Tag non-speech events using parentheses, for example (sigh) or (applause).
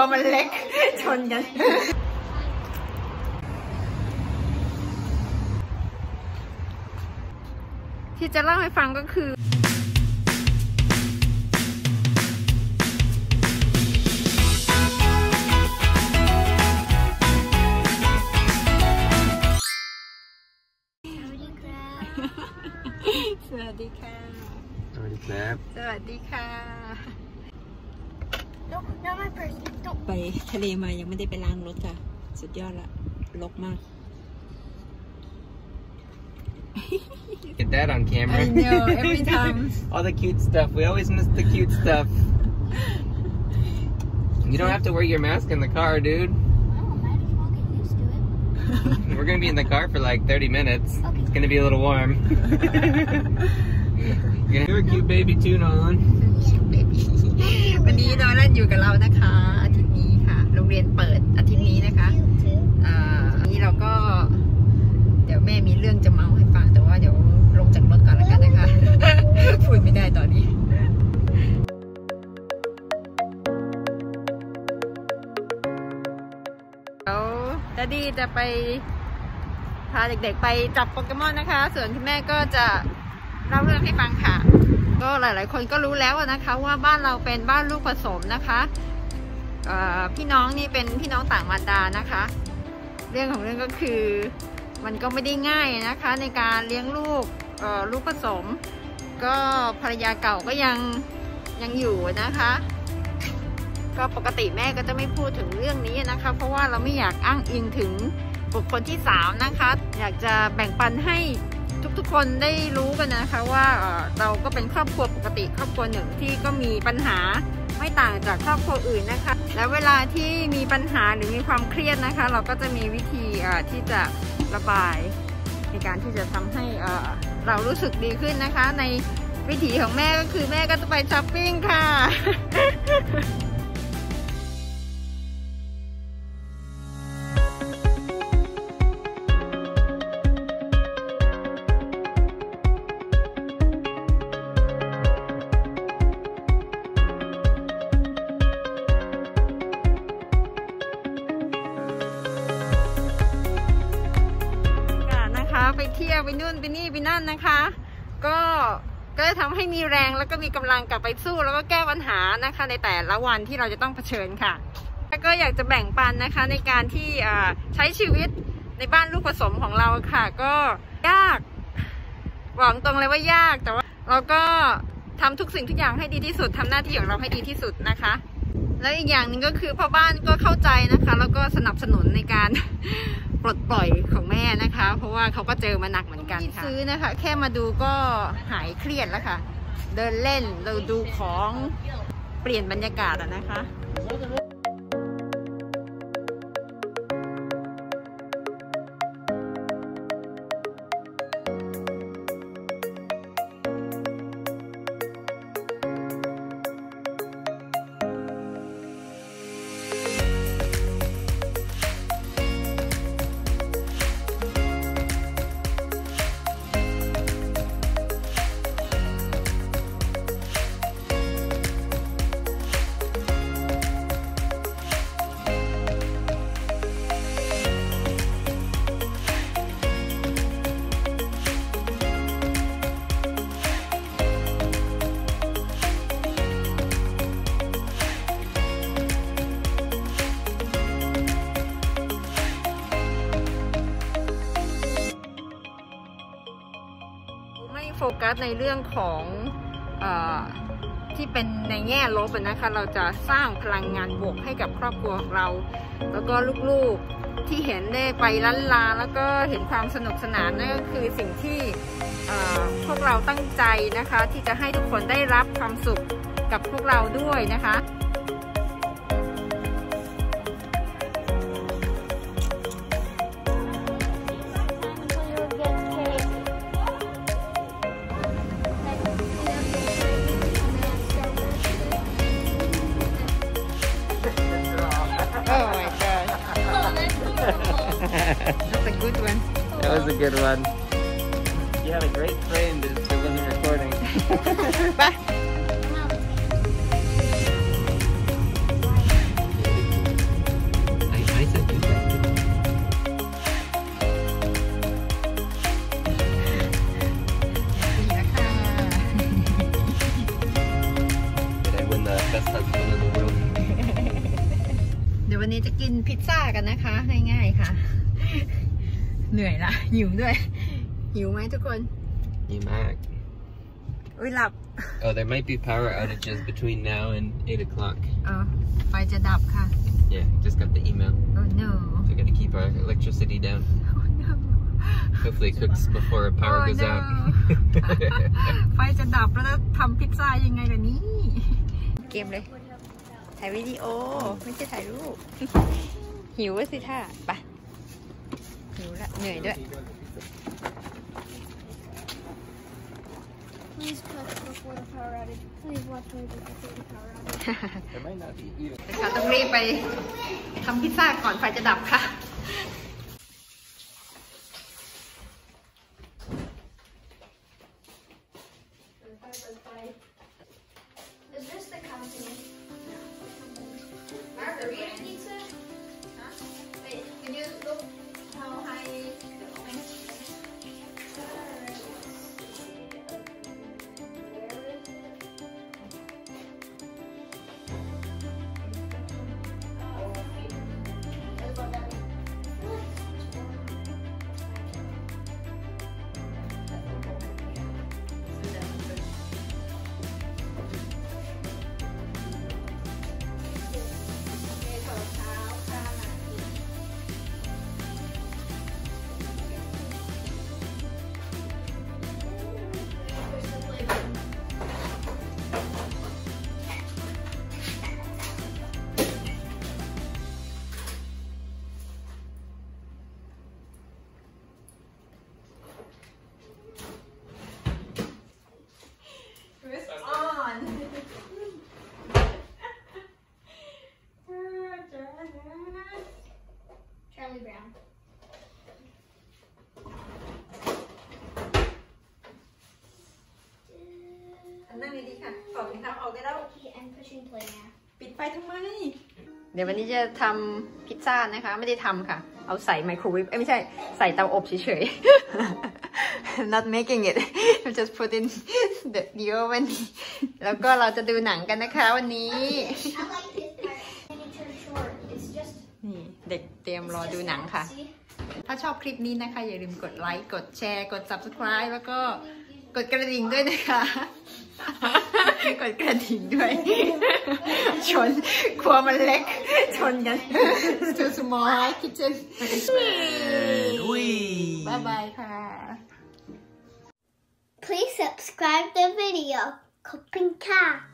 อมันเล็กชนกันที่จะเล่าให้ฟังก็คือสวัสดีค่ะ สวัสดีครับ สวัสดีค่ะ No, not my purse. Don't. ไปทะเลมายังไม่ได้ไปล้างรถค่ะ สุดยอดละลกมาก Get that on camera. I know, every time. (laughs) All the cute stuff. We always miss the cute stuff. You don't have to wear your mask in the car, dude. Oh, might as well get used to it. We're gonna be in the car for like 30 minutes. Okay. It's gonna be a little warm. (laughs) You're gonna have a cute baby too, Nolan. วันนี้นอรันอยู่กับเรานะคะ อาทิตย์นี้ค่ะ โรงเรียนเปิดอาทิตย์นี้นะคะ You too. อ่านี้เราก็ เดี๋ยวแม่มีเรื่องจะเมาให้ฟัง แต่ว่าเดี๋ยวลงจากรถก่อนแล้วกันนะคะ พูดไม่ได้ตอนนี้เดี๋ยวดัดดี้จะไปพาเด็กๆไปจับโปเกมอนนะคะ ส่วนคุณแม่ก็จะ เล่าเรื่องให้ฟังค่ะ ก็หลาย ๆ คนก็รู้แล้วนะคะ ว่าบ้านเราเป็นบ้านลูกผสมนะคะพี่น้องนี่เป็นพี่น้องต่างมารดานะคะ เรื่องของเรื่องก็คือมันก็ไม่ได้ง่ายนะคะ ในการเลี้ยงลูกลูกผสม ก็ภรรยาเก่าก็ยังยังอยู่นะคะ ก็ปกติแม่ก็จะไม่พูดถึงเรื่องนี้นะคะ เพราะว่าเราไม่อยากอ้างอิงถึงบุคคลที่สามนะคะ อยากจะแบ่งปันให้ ทุกๆคนได้รู้กันนะคะว่าเราก็เป็นครอบครัวปกติครอบครัวหนึ่งที่ก็มีปัญหาไม่ต่างจากครอบครัวอื่นนะคะ แล้วเวลาที่มีปัญหาหรือมีความเครียดนะคะ เราก็จะมีวิธีที่จะระบายในการที่จะทำให้เรารู้สึกดีขึ้นนะคะ ในวิถีของแม่ก็คือแม่ก็จะไปช้อปปิ้งค่ะ ยวไปนู่นไปนี่ไปนั่นนะคะ ก็ก็จะทำให้มีแรงแล้วก็มีกำลังกลับไปสู้แล้วก็แก้ปัญหานะคะ ในแต่ละวันที่เราจะต้องเผชิญค่ะ แล้วก็อยากจะแบ่งปันนะคะในการที่ใช้ชีวิตในบ้านลูกผสมของเราค่ะ ก็ยากบอกตรงเลยว่ายากแต่ว่าเราก็ทำทุกสิ่งทุกอย่างให้ดีที่สุดทำหน้าที่ของเราให้ดีที่สุดนะคะแล้วอีกอย่างหนึ่งก็คือพ่อบ้านก็เข้าใจนะคะ แล้วก็สนับสนุนในการ ปลดปล่อยของแม่นะคะ เพราะว่าเขาก็เจอมาหนักเหมือนกันค่ะซื้อนะคะ แค่มาดูก็หายเครียดแล้วค่ะ เดินเล่นเราดูของเปลี่ยนบรรยากาศนะคะ กัสในเรื่องของอที่เป็นในแง่ลบนะคะ เราจะสร้างพลังงานบวกให้กับครอบครัวของเรา แล้วก็ลูกๆที่เห็นได้ไปล้านลา แล้วก็เห็นความสนุกสนานนั่นก็คือสิ่งที่พวกเราตั้งใจนะคะ ที่จะให้ทุกคนได้รับความสุขกับพวกเราด้วยนะคะ that's a good one That was a good one. You had a great frame that that wasn't recording. (laughs) ไนนะคะง่ายๆค่ะ เหนื่อยละหิวด้วย หิวไหมทุกคน You Mac. อุ้ยหลับ Oh, there might be power outages between now and 8 o'clock. เออไฟจะดับค่ะ Yeah, just got the email. oh no We gotta keep our electricity down. oh no Hopefully it cooks before our power Oh, goes no. out. ไฟจะดับแล้วจะทำพิซซ่ายังไงล่ะนี่เกมเลยถ่ายวิดีโอ ไม่ใช่ถ่ายรูป หิวอะสิท่าไปหิวละเหนื่อยด้วย Please cook before the power outage. Please watch movies before the power outage. there might not be even. นะคะต้องรีบไปทำพิซซ่าก่อนไฟจะดับค่ะ นั่งดีๆค่ะถอดรองเท้าออกได้แล้ว Okay, I'm pushing play now. ปิดไฟทำไม เดี๋ยววันนี้จะทำพิซซ่านะคะ ไม่ได้ทำค่ะ เอาใส่ไมโครเวฟเอ้ยไม่ใช่ ใส่เตาอบเฉยๆ not making it just put in the, the oven แล้วก็เราจะดูหนังกันนะคะวันนี้ I like this part. And it turns short. It's just. นี่เด็กเตรียมรอดูหนังค่ะ See? ถ้าชอบคลิปนี้นะคะ อย่าลืมกดไลค์ กดแชร์ กด subscribe แล้วก็กดกระดิ่งด้วยนะคะ กดกระดิ่งด้วย ชนครัวมันเล็ก ชนกัน too small kitchen บ๊ายบายค่ะ Please subscribe the video. Kopinka.